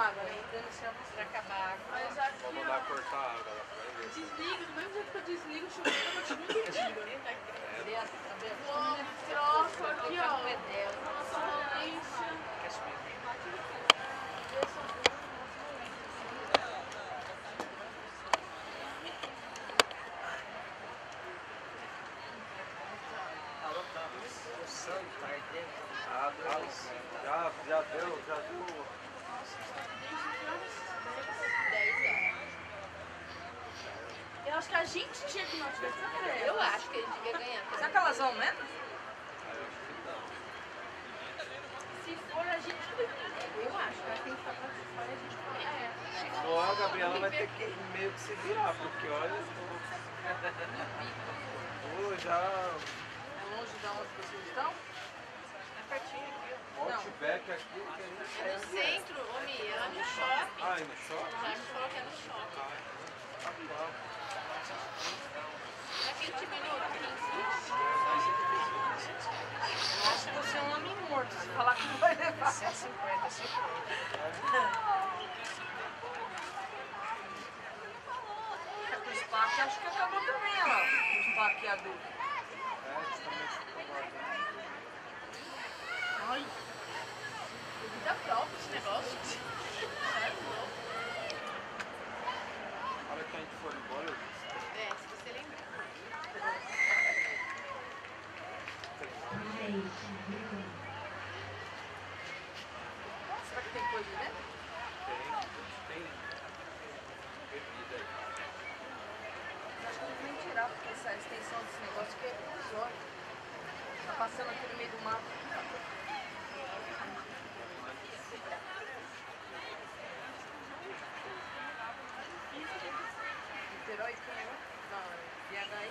água, né? Pra acabar. Mas aqui, Vou mandar ó, cortar a água lá pra ver. desliga, do mesmo jeito que eu desligo, o chuveiro continua ligado. Cadê a- cadê a- Bom, troco aqui, ó. O pé dela. Sonolência. Ah, tá. Já, já deu, já deu. Eu acho que a gente tinha que não tivesse. Eu acho que ele devia ganhar. Será que elas vão mesmo? Se for a gente Eu acho, eu acho que tem que ficar pra fora e a gente vai. É. Ó, a Gabriela vai ter que meio que se virar, porque olha. Pô, já. É longe de onde vocês estão? É pertinho aqui, Outback aqui, a gente É no centro, ô Mi, é lá no shopping. Ah, e no shopping? Já me falou que é no shopping. Tá bom. 20 minutos, 15 Eu acho que você homem morto. Se falar que não vai levar. 150, 50. Os parques acho que acabou também, lá. Os parques adultos. É, eles também se incomodam. Ai, Vida própria esse negócio. Sai louco. A hora que a gente for embora, eu É, se você lembrar. Será que tem tem. Acho que eles vêm tirar, porque essa extensão desse negócio aqui é ilusório. Tá passando aqui no meio do mato. Niterói tem, ó. Não, BHI.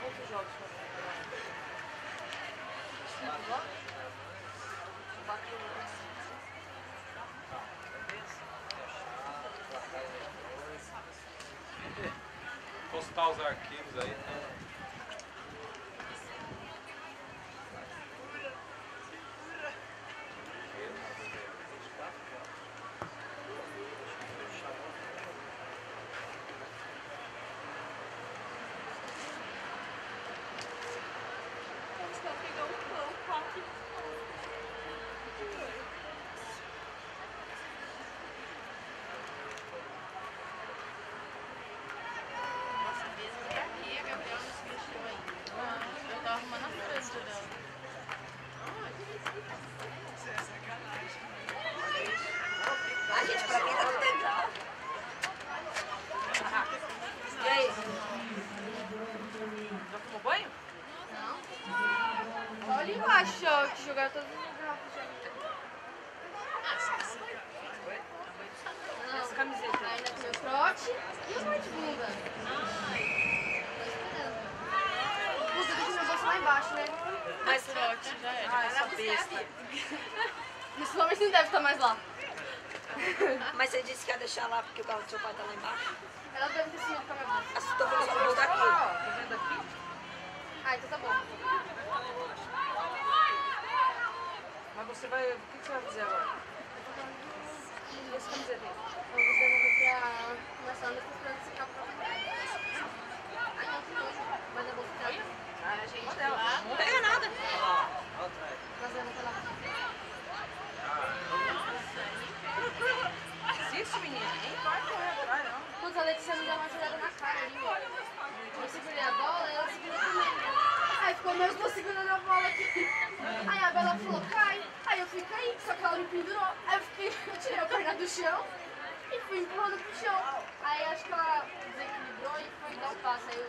Quantos jogos foram comprados? Cinco jogos? Quatro jogos. Postar os arquivos aí. Tá? Vamos lá pegar um pão, quatro. Nossa, mesmo pra quê? A Gabriela não se mexeu ainda. Eu tava arrumando a franja dela. A gente, pra quem não tem E aí? Já tomou banho? Só ali embaixo, ó, que jogaram todas as garrafas de água. Essa camiseta. Ainda tem o trote e o parte bunda. Tô esperando. Puta, deixa meu bolso lá embaixo, né? Mas Trote, já era. Ah, essa besta. Principalmente não deve estar mais lá. Mas você disse que ia deixar lá porque o carro do seu pai tá lá embaixo? Ela deve ter sido pra minha bolsa. Assim, tô vendo só o Tá daqui. lá, ó. Tá vendo aqui? Ah, então tá bom. Mas você vai... O que você vai fazer agora? Eu vou pra minha sala depois pra secar pra trabalhar. Ah, não, que coisa. Mas eu vou ficar. A gente lá. Não pega nada. Assiste, menina. Nem vai correr atrás, não. Putz, a me deu uma jogada na cara ali. Eu segurei a bola e ela segurou também. Aí ficou nós duas segurando a bola aqui. Aí a Bela falou, cai. Aí eu fui cair, só que ela me pendurou. Aí eu fiquei, eu tirei a perna do chão e fui empurrando pro chão. Aí acho que ela desequilibrou e foi dar um passo. Aí eu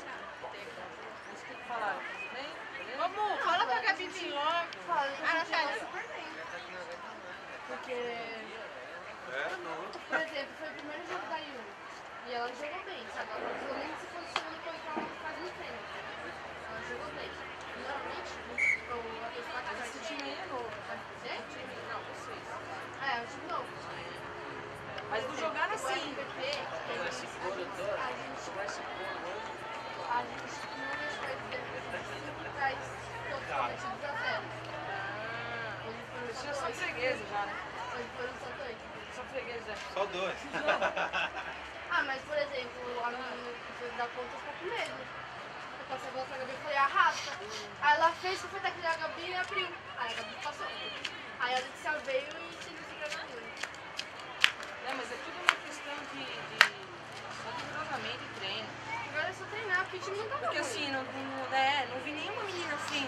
Mas o que que falaram? Bem? Beleza? Vamos, Gabi vir logo. Ah, eu tá. super bem. Porque, É, não. por exemplo, foi o primeiro jogo da Yuri. E ela jogou bem, sabe? Ela pelo menos se entrar ela faz um tempo. Ela jogou bem. Normalmente, o o atestado vai Esse time aí é novo. Gente? Não, vocês. É, o time novo. Mas não jogaram assim. MVP, a gente, Alice Nunes foi para todos cometidos a zero. Os tiros são já, né? Eles foram só dois. só fregueses, é. Só dois. ah, mas por exemplo, a menina da conta ficou com medo. Eu passei a bola pra Gabi e falei, arrasta. Aí ela fez, foi daquele da Gabi e abriu. Aí a Gabi passou. Aí a Letícia veio e tirou o granadura. É, mas é tudo uma questão de, de, de treinamento e treino. Agora é só treinar, porque o time não tá Porque assim, não, não, é, não vi nenhuma menina assim,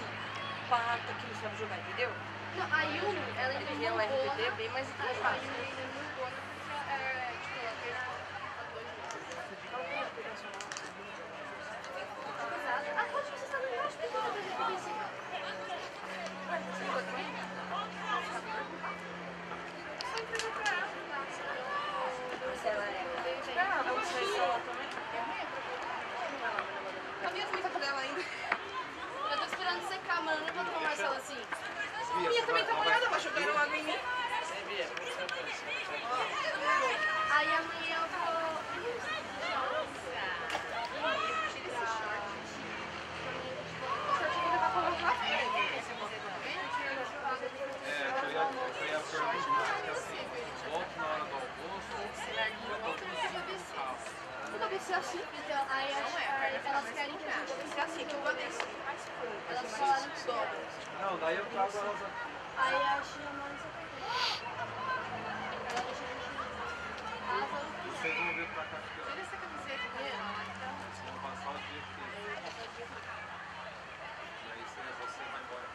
pata que não sabe jogar, entendeu? Não, a Yumi, ela é muito é um boa. RBD bem mais A interessante. Yumi é muito boa porque é, tipo, ela fez há dois meses. Pesada. Ah, pode você sabe embaixo, porque eu vou fazer aqui em cima. Só entregar pra ela, tá? Se ela é. Ah, vamos sair só lá também? A minha também tá com ela ainda. Eu tô esperando secar, mano. Eu não vou tomar Marcela assim. A minha também tá molhada, vai jogando água em mim. Aí amanhã eu vou. É, eu ia, eu ia perguntar que assim, volto na hora do almoço, já tô com cinco carros. Nunca desceu assim. Então, aí acho- aí elas querem que a gente desça assim, vou descer. Elas falaram que dobra. Não, daí eu trago elas aqui. Aí a Chia manda essa pergunta. Vocês vão vir cá que Tira essa camiseta vão passar o dia aqui. Aí você, vai embora.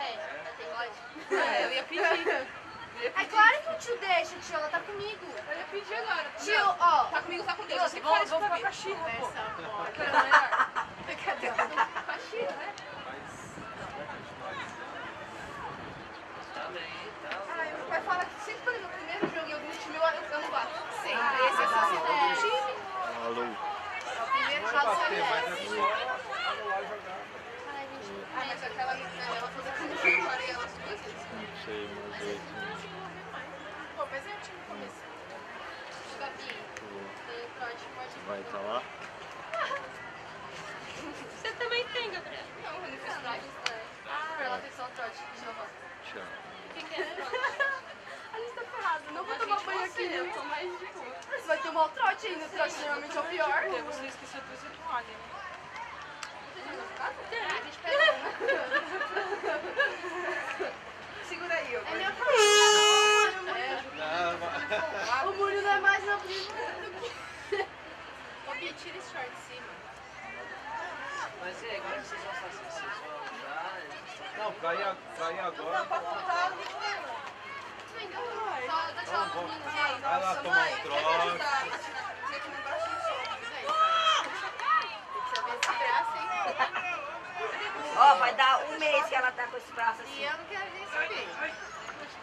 É. É, eu ia pedir. É claro que o tio deixa, tio, ela tá comigo. Eu ia pedir agora. Tio, ó. Tá comigo, tá com Deus. Você pra ficar com a Xirra, pô. Foto. Aquela é melhor. Cadê? Com a Xirra, né? Ah, meu pai fala que sempre quando no primeiro jogo em algum time eu, eu não bato. Sempre. Ah, Esse é tá. o time. Alô. É o primeiro jogo que é só e. Ai, gente. Ah, mas aquela menina, ela falou que não foi embora e ela duas vezes. Não sei, mas oito. Pô, mas é o time começou. Gabi, tem trote pode Vai estar lá? Você também tem, Gabriel. Não, eu não fiz trote. Ah, ela fez só trote. Deixa eu falar. Tchau. O que, que é trote? A gente tá ferrado. Não vou tomar banho aqui. você, Eu eu tô mais de boa. Você vai tomar o trote ainda. O trote normalmente é o pior. Você esqueceu de trazer toalha, né? A gente pega uma. É. Não, mas... O Murilo é mais meu primo do que... Ô, Bia, tira esse short de cima. Mas é, agora vocês vão fazer vocês vão. Não, pra ir, a- pra ir agora. Não, pode voltar. Só dá tchau pro menino. Vai lá tomar um trote. Deixa eu ver esse braço, hein? Ó, vai dar um mês que ela tá com esse braço E assim. eu não quero nem saber.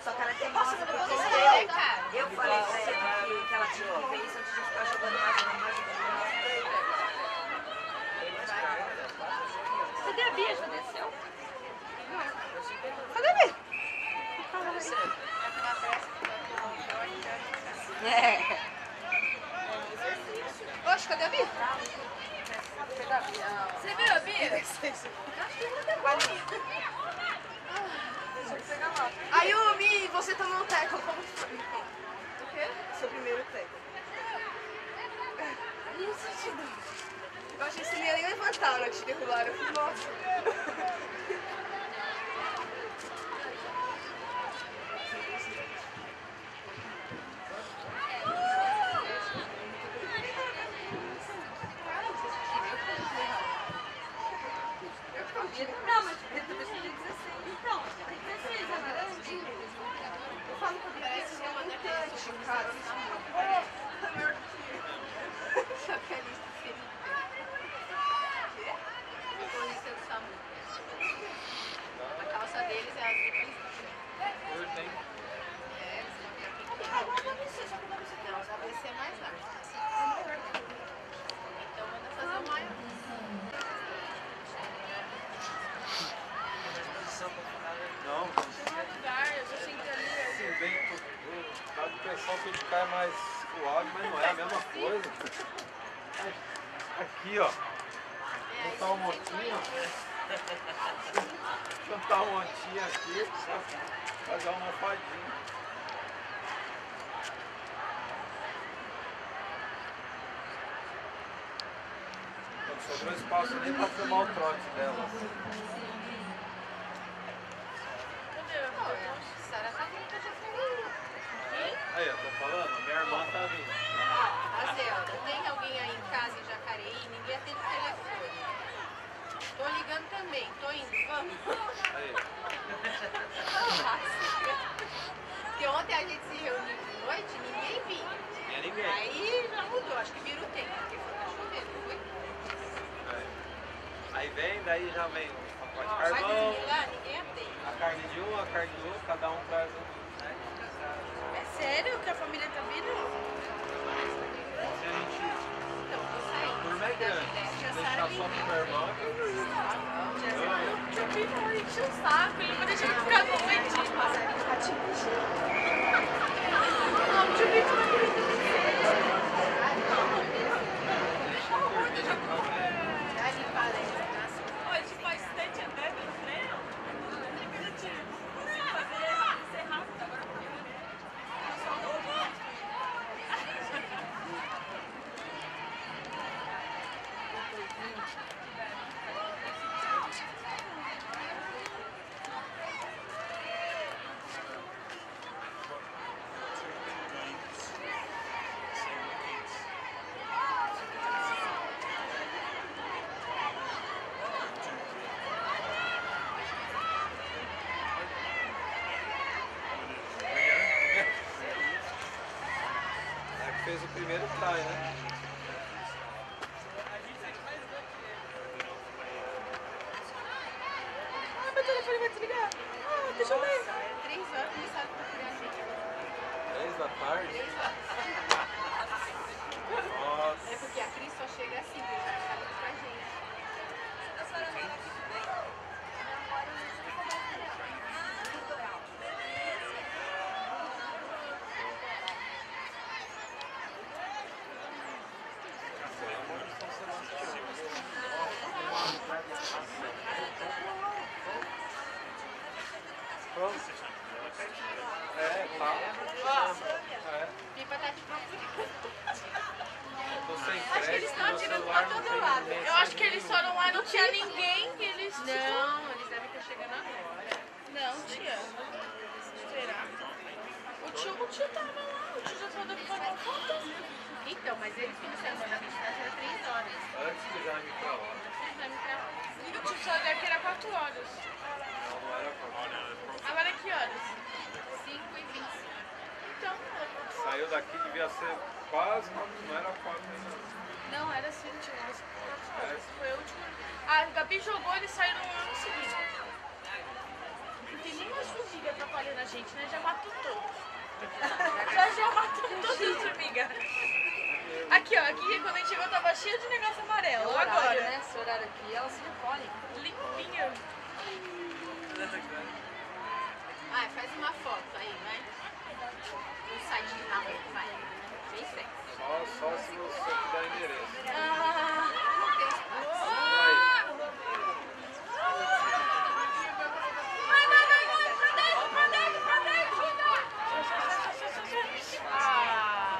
Só que ela tem Você eu, é, cara. eu falei pra ela que, que ela tinha que ver isso antes de ficar jogando mais, jogando mais, mais. Cadê a Bia? Já desceu? Cadê a Bia? É. Oxe, cadê a Bia? Você viu Bia? Eu pegar lá. Ayumi, você tomou um teco. Como foi? O quê? Seu primeiro teco. Não senti. Eu achei que você não ia nem levantar na hora que te derrubaram. Nossa. Não, mas dentro desse tem 16. Então, tem 16 agora. Eu falo pra Bia, Parece isso que é é uma muito daqueles grande, cara. Oh, é melhor que eu. Só que a lista Felipe. Motorista do SAMU. A calça deles é azul com Eu tenho. É, você não quer que Agora deve ser, só que deve ser Não, já vai ser mais largo. Então manda fazer o maior. Não, lugar, eu tô sentindo ali. assim, bem, carro de pressão que de cá é mais suave, mas não é a mesma coisa. Aqui, ó. Botar um motinho. Cantar uma tia aqui, fazer uma fadinha. Sobrou espaço nem pra filmar o trote dela. Cadê? Sara tá vindo pra te atender. Aí, eu tô falando, minha irmã tá vindo. A Zelda, tem alguém aí em casa em Jacareí? Ninguém atende o telefone. Tô ligando também, tô indo, vamos. Aí, Porque ontem a gente se reuniu de noite, ninguém vinha. tinha ninguém. Aí já mudou, acho que vira o tempo, porque foi tá chovendo, não foi? Aí. Aí vem, daí já vem o pacote de carvão, ninguém atende. a carne de um, a carne do outro, cada um traz um. É sério que a família tá vindo? Se a gente Então. A turma é grande. Se deixar só pro meu irmão, Tio Pino vai encher o saco, ele vai deixar ele ficar à noite. Não, tio Pino vai querer Hoje faz sete até no treino. fazer ser rápido agora é que fez o primeiro try, né? Ah, meu telefone vai desligar. Ah, deixa eu ver. Três horas começaram a procurar a gente. Três da tarde. Nossa. É porque a Cris só chega assim, viu? Já sabe pra gente. Pronto. É, tá. É, Pipa tá te procurando. eu tô sem Acho que eles estão atirando pra todo lado. Eu acho que eles foram lá e não tinha ninguém. Eles não, eles devem estar chegando agora. Não, tia. Será? O tio, o tio tava lá, o tio já saiu daqui pra foto. Então, mas eles começaram a mandar mensagem era 3 horas. Antes do Jaime pra lá. E o tio saiu daqui era 4 horas. Não, não era pra Agora que horas? 5 e 20. Então, Saiu daqui, devia ser quase, não era quatro ainda. Não, era assim, tio. Mas 4 horas. Foi a última. A Gabi jogou, eles saíram no ano seguinte. Não tem mais formiga atrapalhando a gente, né? Já matou todos. Já já matou todas as formigas. Aqui, ó, aqui quando a gente chegou tava cheio de negócio amarelo. Horário, Agora, né? Esse horário aqui, elas se recolhem. limpinha. Ai, faz uma foto aí, vai. No site de namoro, vai. Só, só se você te dar endereço. Ah, não tem espaço. Vai, vai, vai, vai, pra dentro, pra dentro, pra dentro. Ah.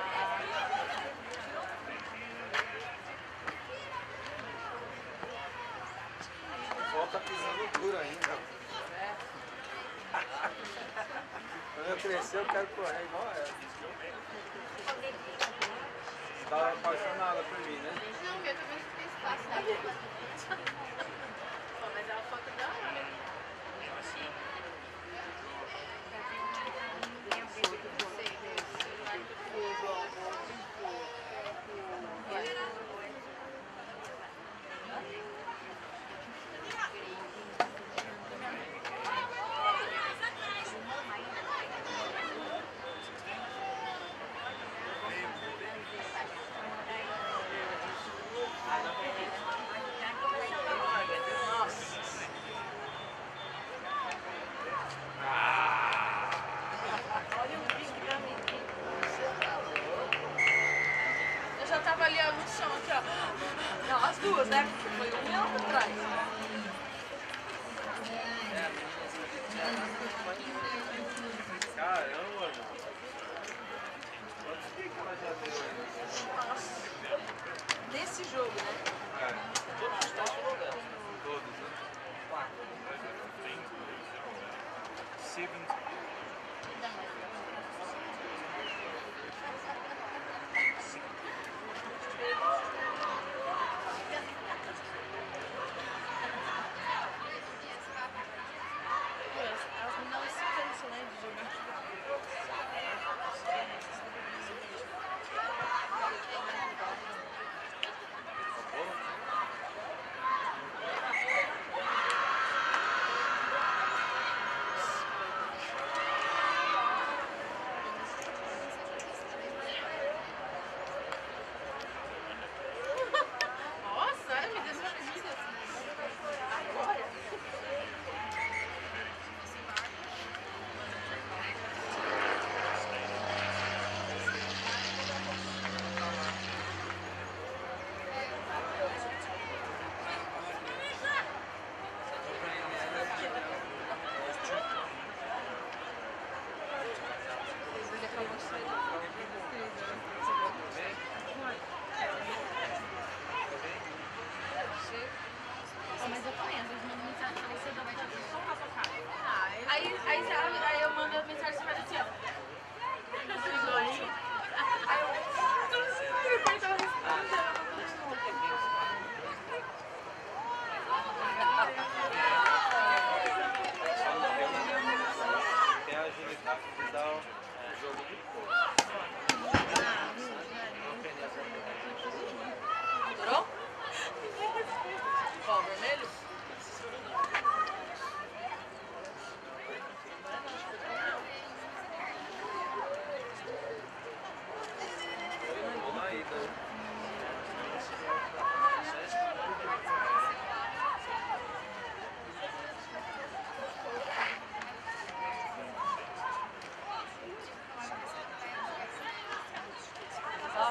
Volta pisando duro ainda. Quando eu quero correr igual ela. Você tá apaixonada por mim, né? Não, eu também não tem espaço. Mas é uma foto da hora. né? Stevens.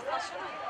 Tava